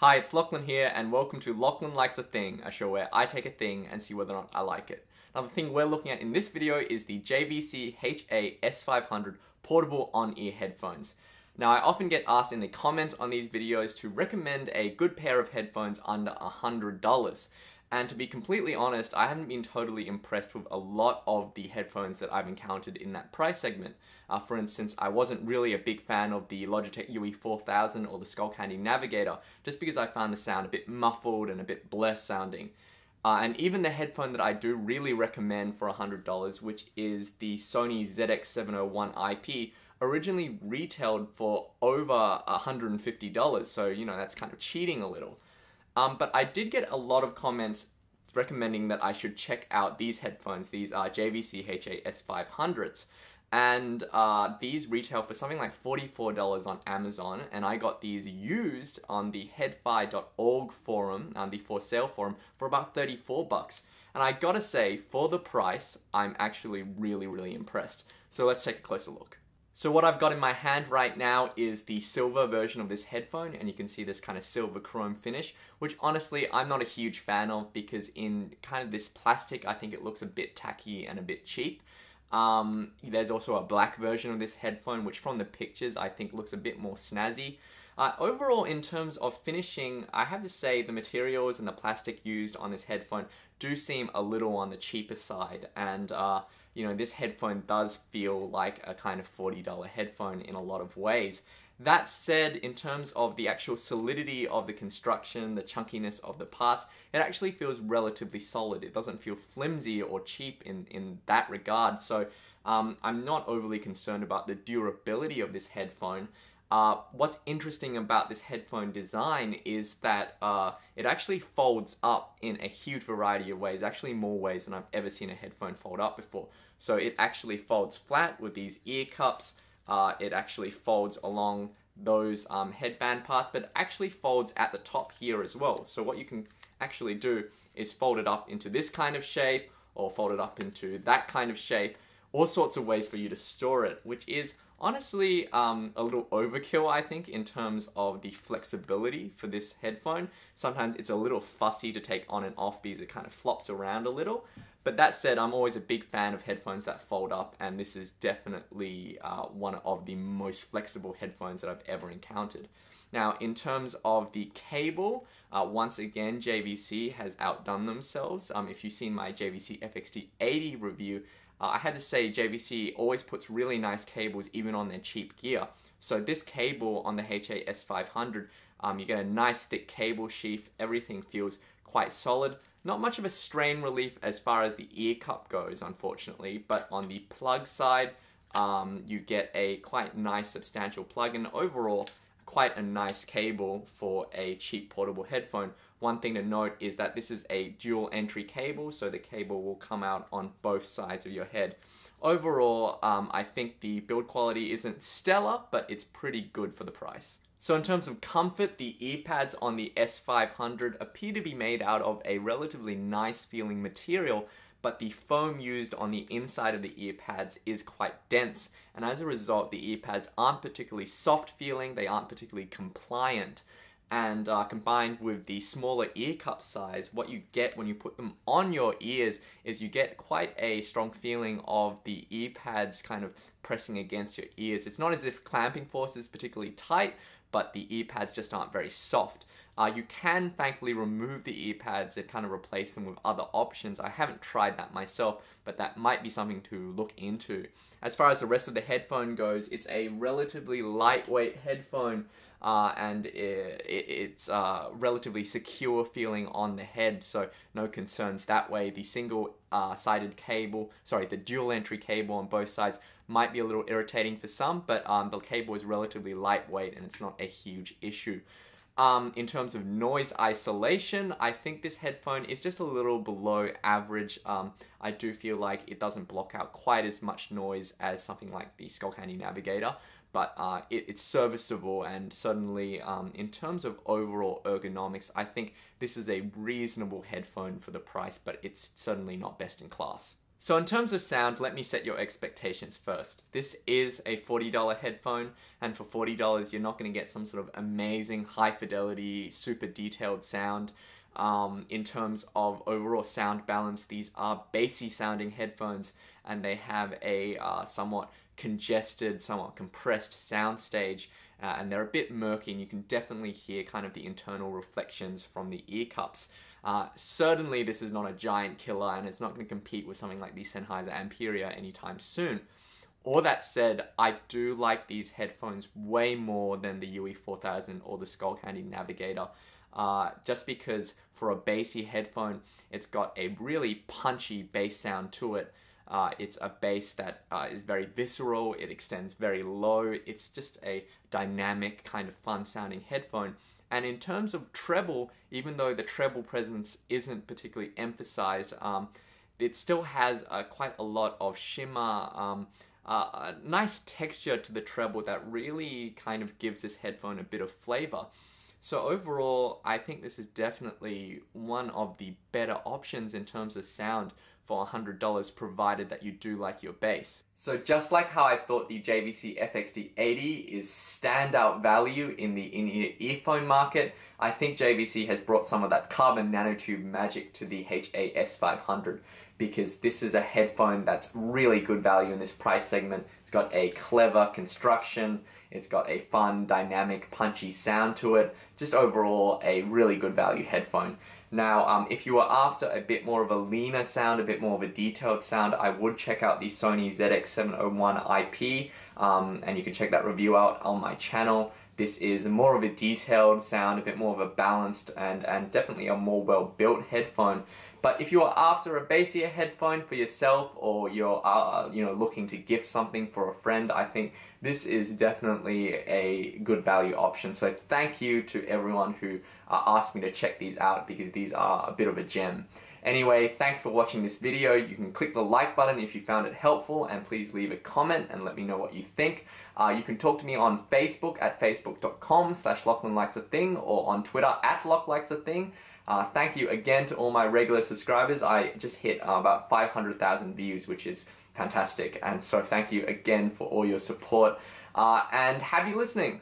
Hi, it's Lachlan here, and welcome to Lachlan Likes a Thing, a show where I take a thing and see whether or not I like it. Now, the thing we're looking at in this video is the JVC HA S500 portable on-ear headphones. Now, I often get asked in the comments on these videos to recommend a good pair of headphones under $100. And to be completely honest, I haven't been totally impressed with a lot of the headphones that I've encountered in that price segment. Uh, for instance, I wasn't really a big fan of the Logitech UE4000 or the Skullcandy Navigator, just because I found the sound a bit muffled and a bit blurred sounding. Uh, and even the headphone that I do really recommend for $100, which is the Sony ZX701 IP, originally retailed for over $150, so you know, that's kind of cheating a little. Um, but I did get a lot of comments recommending that I should check out these headphones. These are JVC HA-S500s. And uh, these retail for something like $44 on Amazon, and I got these used on the headfi.org forum, um, the for sale forum, for about 34 bucks. And I gotta say, for the price, I'm actually really, really impressed. So let's take a closer look. So what I've got in my hand right now is the silver version of this headphone and you can see this kind of silver chrome finish, which honestly I'm not a huge fan of because in kind of this plastic I think it looks a bit tacky and a bit cheap. Um, there's also a black version of this headphone which from the pictures I think looks a bit more snazzy. Uh, overall, in terms of finishing, I have to say the materials and the plastic used on this headphone do seem a little on the cheaper side and uh, you know, this headphone does feel like a kind of $40 headphone in a lot of ways. That said, in terms of the actual solidity of the construction, the chunkiness of the parts, it actually feels relatively solid. It doesn't feel flimsy or cheap in, in that regard. So um, I'm not overly concerned about the durability of this headphone. Uh, what's interesting about this headphone design is that uh, it actually folds up in a huge variety of ways, actually more ways than I've ever seen a headphone fold up before. So it actually folds flat with these ear cups, uh, it actually folds along those um, headband parts, but actually folds at the top here as well. So what you can actually do is fold it up into this kind of shape or fold it up into that kind of shape, all sorts of ways for you to store it, which is honestly um, a little overkill I think in terms of the flexibility for this headphone. Sometimes it's a little fussy to take on and off because it kind of flops around a little. But that said, I'm always a big fan of headphones that fold up and this is definitely uh, one of the most flexible headphones that I've ever encountered. Now, in terms of the cable, uh, once again, JVC has outdone themselves. Um, if you've seen my JVC FXD80 review, uh, I had to say JVC always puts really nice cables even on their cheap gear. So this cable on the HA-S500, um, you get a nice thick cable sheath, everything feels quite solid. Not much of a strain relief as far as the ear cup goes, unfortunately, but on the plug side, um, you get a quite nice substantial plug and overall quite a nice cable for a cheap portable headphone. One thing to note is that this is a dual entry cable, so the cable will come out on both sides of your head. Overall, um, I think the build quality isn't stellar, but it's pretty good for the price. So in terms of comfort, the earpads on the S500 appear to be made out of a relatively nice feeling material, but the foam used on the inside of the earpads is quite dense, and as a result, the earpads aren't particularly soft feeling, they aren't particularly compliant. And uh, combined with the smaller ear cup size, what you get when you put them on your ears is you get quite a strong feeling of the earpads kind of pressing against your ears. It's not as if clamping force is particularly tight, but the earpads just aren't very soft. Uh, you can thankfully remove the earpads and kind of replace them with other options. I haven't tried that myself, but that might be something to look into. As far as the rest of the headphone goes, it's a relatively lightweight headphone uh, and it, it, it's uh, relatively secure feeling on the head, so no concerns that way. The single uh, sided cable, sorry, the dual entry cable on both sides might be a little irritating for some, but um, the cable is relatively lightweight and it's not a huge issue. Um, in terms of noise isolation, I think this headphone is just a little below average. Um, I do feel like it doesn't block out quite as much noise as something like the Skullcandy Navigator, but uh, it, it's serviceable and certainly um, in terms of overall ergonomics, I think this is a reasonable headphone for the price, but it's certainly not best in class. So in terms of sound, let me set your expectations first. This is a $40 headphone, and for $40 you're not going to get some sort of amazing high fidelity, super detailed sound. Um, in terms of overall sound balance, these are bassy sounding headphones, and they have a uh, somewhat congested, somewhat compressed sound stage, uh, and they're a bit murky, and you can definitely hear kind of the internal reflections from the ear cups. Uh, certainly, this is not a giant killer, and it's not going to compete with something like the Sennheiser Amperior anytime soon. All that said, I do like these headphones way more than the UE 4000 or the Skullcandy Navigator. Uh, just because for a bassy headphone, it's got a really punchy bass sound to it. Uh, it's a bass that uh, is very visceral, it extends very low, it's just a dynamic, kind of fun sounding headphone. And in terms of treble, even though the treble presence isn't particularly emphasized, um, it still has uh, quite a lot of shimmer, um, uh, a nice texture to the treble that really kind of gives this headphone a bit of flavor. So overall, I think this is definitely one of the better options in terms of sound for $100 provided that you do like your bass. So just like how I thought the JVC FXD80 is standout value in the in-ear earphone market, I think JVC has brought some of that carbon nanotube magic to the HAS500 because this is a headphone that's really good value in this price segment. It's got a clever construction, it's got a fun, dynamic, punchy sound to it. Just overall, a really good value headphone. Now, um, if you are after a bit more of a leaner sound, a bit more of a detailed sound, I would check out the Sony ZX701 IP, um, and you can check that review out on my channel. This is more of a detailed sound, a bit more of a balanced and, and definitely a more well-built headphone. But if you are after a bassier headphone for yourself or you're uh, you know looking to gift something for a friend, I think this is definitely a good value option. So thank you to everyone who uh, asked me to check these out because these are a bit of a gem. Anyway, thanks for watching this video. You can click the like button if you found it helpful and please leave a comment and let me know what you think. Uh, you can talk to me on Facebook at facebook.com slash thing or on Twitter at Lach likes a thing. Uh, thank you again to all my regular subscribers. I just hit uh, about 500,000 views, which is fantastic. And so thank you again for all your support. Uh, and happy listening.